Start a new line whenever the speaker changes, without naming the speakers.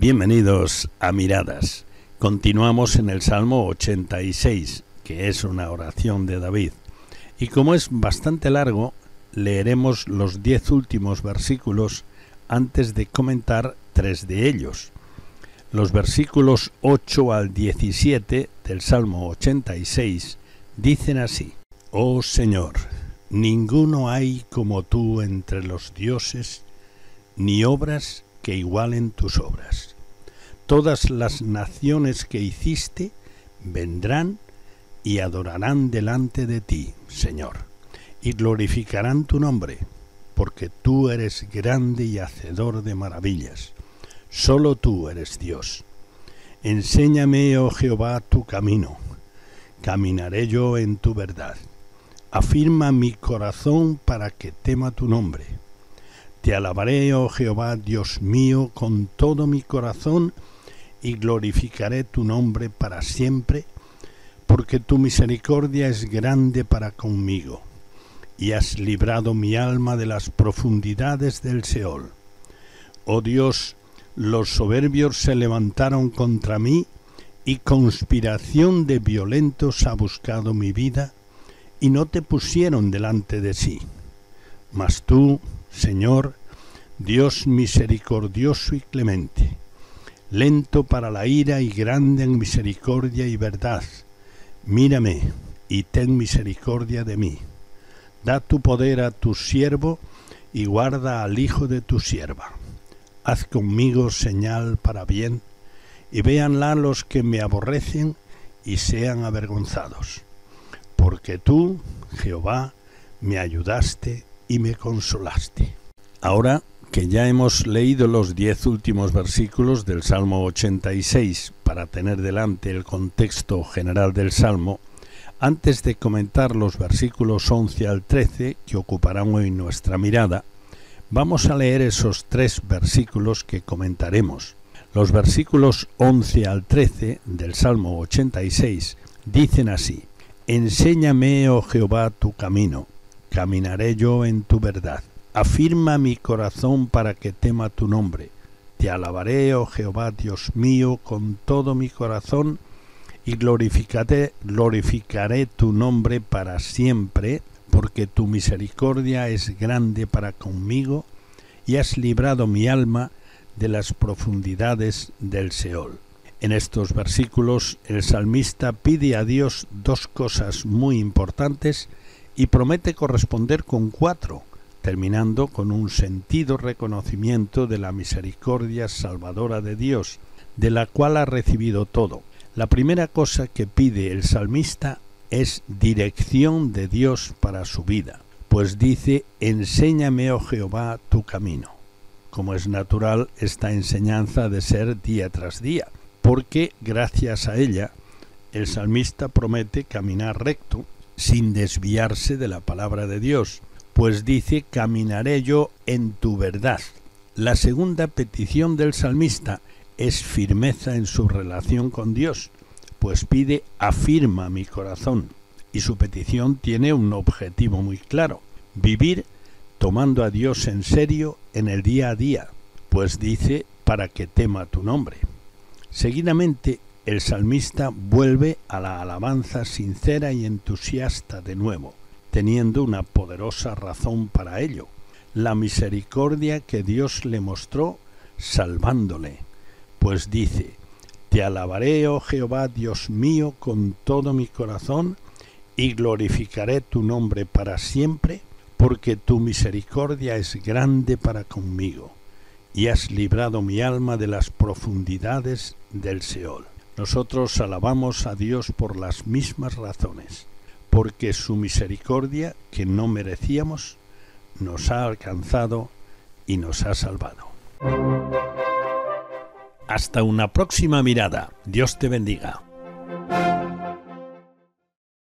Bienvenidos a Miradas. Continuamos en el Salmo 86, que es una oración de David. Y como es bastante largo, leeremos los diez últimos versículos antes de comentar tres de ellos. Los versículos 8 al 17 del Salmo 86 dicen así, Oh Señor, ninguno hay como tú entre los dioses, ni obras que igualen tus obras. Todas las naciones que hiciste vendrán y adorarán delante de ti, Señor, y glorificarán tu nombre, porque tú eres grande y hacedor de maravillas. Solo tú eres Dios. Enséñame, oh Jehová, tu camino. Caminaré yo en tu verdad. Afirma mi corazón para que tema tu nombre te alabaré, oh Jehová, Dios mío, con todo mi corazón, y glorificaré tu nombre para siempre, porque tu misericordia es grande para conmigo, y has librado mi alma de las profundidades del Seol. Oh Dios, los soberbios se levantaron contra mí, y conspiración de violentos ha buscado mi vida, y no te pusieron delante de sí. Mas tú, Señor, Dios misericordioso y clemente, lento para la ira y grande en misericordia y verdad, mírame y ten misericordia de mí. Da tu poder a tu siervo y guarda al hijo de tu sierva. Haz conmigo señal para bien, y véanla los que me aborrecen y sean avergonzados. Porque tú, Jehová, me ayudaste y me consolaste. Ahora que ya hemos leído los diez últimos versículos del Salmo 86 para tener delante el contexto general del Salmo, antes de comentar los versículos 11 al 13 que ocuparán hoy nuestra mirada, vamos a leer esos tres versículos que comentaremos. Los versículos 11 al 13 del Salmo 86 dicen así, Enséñame, oh Jehová, tu camino caminaré yo en tu verdad. Afirma mi corazón para que tema tu nombre. Te alabaré, oh Jehová Dios mío, con todo mi corazón, y glorificaré, glorificaré tu nombre para siempre, porque tu misericordia es grande para conmigo, y has librado mi alma de las profundidades del Seol. En estos versículos el salmista pide a Dios dos cosas muy importantes y promete corresponder con cuatro, terminando con un sentido reconocimiento de la misericordia salvadora de Dios, de la cual ha recibido todo. La primera cosa que pide el salmista es dirección de Dios para su vida, pues dice, enséñame, oh Jehová, tu camino. Como es natural, esta enseñanza de ser día tras día, porque gracias a ella el salmista promete caminar recto sin desviarse de la palabra de Dios, pues dice, caminaré yo en tu verdad. La segunda petición del salmista es firmeza en su relación con Dios, pues pide, afirma mi corazón, y su petición tiene un objetivo muy claro, vivir tomando a Dios en serio en el día a día, pues dice, para que tema tu nombre. Seguidamente el salmista vuelve a la alabanza sincera y entusiasta de nuevo, teniendo una poderosa razón para ello, la misericordia que Dios le mostró salvándole, pues dice, Te alabaré, oh Jehová Dios mío, con todo mi corazón, y glorificaré tu nombre para siempre, porque tu misericordia es grande para conmigo, y has librado mi alma de las profundidades del Seol. Nosotros alabamos a Dios por las mismas razones, porque su misericordia, que no merecíamos, nos ha alcanzado y nos ha salvado. Hasta una próxima mirada. Dios te bendiga.